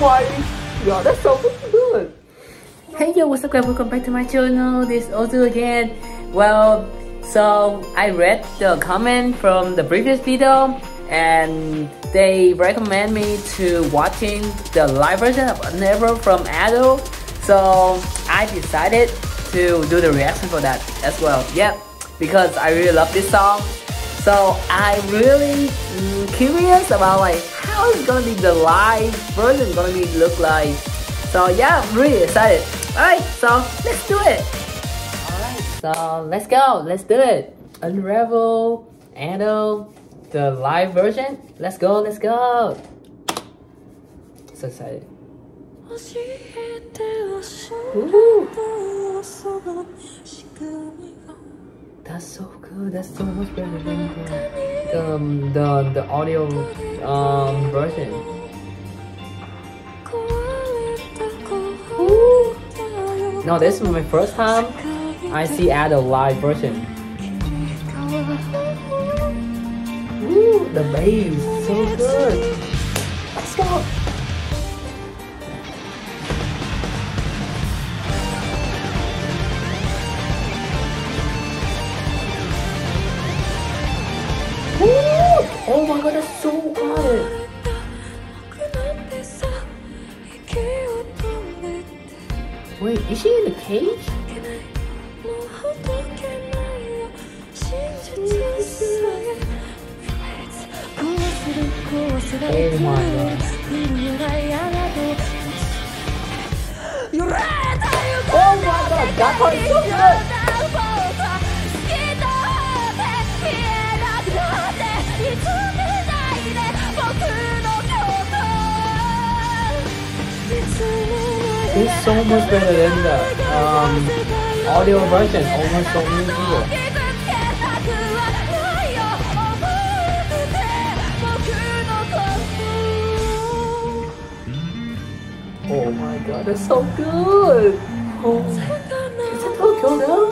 god, that's so good. Hey yo, what's up guys? Welcome back to my channel. This is Ozu again. Well, so I read the comment from the previous video and they recommend me to watching the live version of Unravel from Ado. So I decided to do the reaction for that as well. Yep, because I really love this song. So I'm really mm, curious about like how it's gonna be the live version gonna be look like. So yeah, I'm really excited. Alright, so let's do it. Alright, so let's go. Let's do it. Unravel, Ado, the live version. Let's go, let's go. So excited. Ooh. That's so good. That's so much better than the um, the the audio um version. Ooh. No, this is my first time I see Ado live version. Ooh, the bass so good. Let's go. Ooh, oh my god, is she in the cage? Oh my god. Oh my god, that part is so good. So much better than the um, audio version, almost so many people. Oh my god, that's so good! Oh, is it Tokyo now?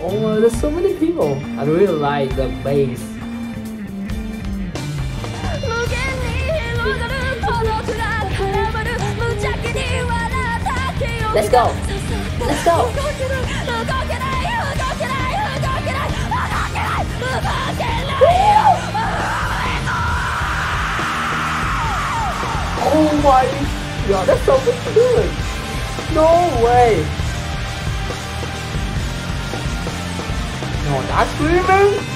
Oh there's so many people. I really like the bass. Let's go! Let's go! Oh my god, that's so good! No way! No, not screaming!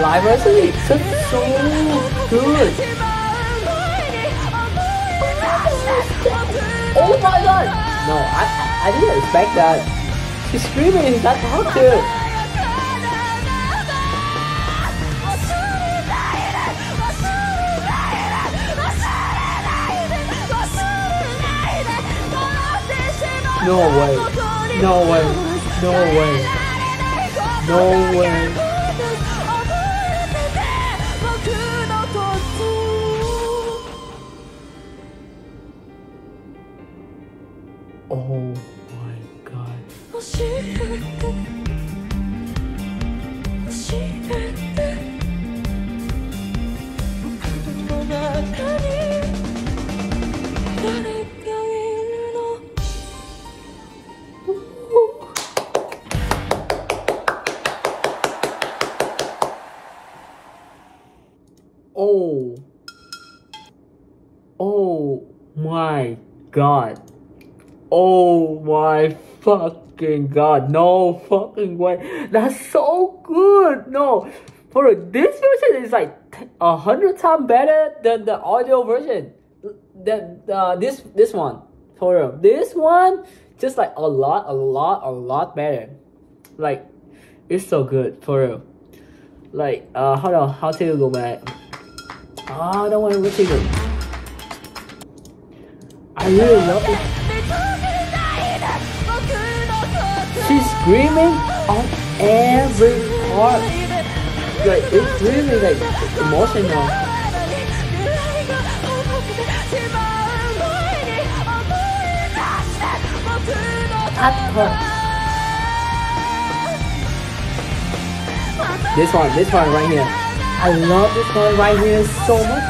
live version is so, good. Oh my god! No, I, I didn't expect that. She's screaming, is that talking? No way. No way. No way. No way. Oh my god. Oh. Oh my god. Oh my fucking god. No fucking way. That's so good. No. For real this version it's like a hundred times better than the audio version. That uh, this this one for real. This one just like a lot, a lot, a lot better. Like it's so good for real. Like uh, hold on, how to go back? Oh, I don't want to it. I really love it. She's screaming on every part. Like it's really like emotional. Touch her. This one, this one right here. I love this one right here so much.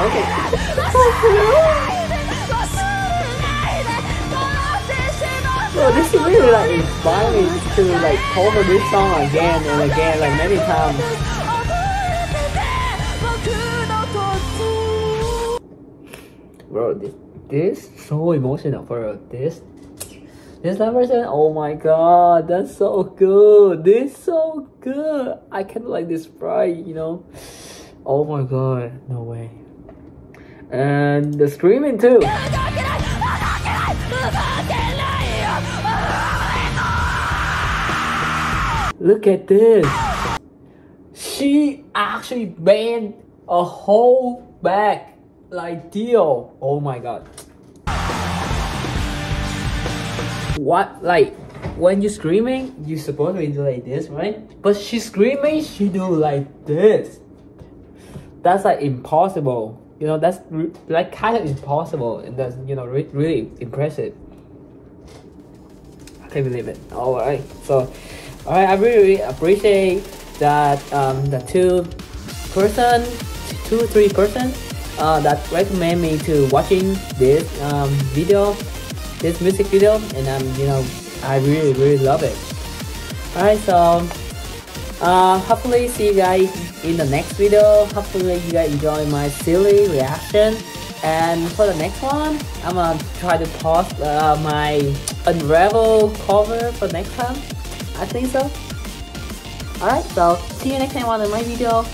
Okay. So this is really like inspiring to like cover this song again and again like many times. Bro, this this so emotional for this this version. Oh my god, that's so good. This so good. I can't like describe, you know. Oh my god, no way. And the screaming too. Look at this. She actually bent a whole back like Dio. Oh my god. What like when you're screaming, you're supposed to do like this, right? But she's screaming, she do like this. That's like impossible. You know, that's like kind of impossible, and that's you know re really impressive. I can't believe it. All right, so right, I really appreciate that um, the two person, two three person uh, that recommend me to watching this um, video, this music video, and um, you know, I really really love it. All right, so uh, hopefully see you guys in the next video. Hopefully you guys enjoy my silly reaction. And for the next one, I'm gonna try to post uh, my Unravel cover for next time. I think so. Alright, so see you next time on my video.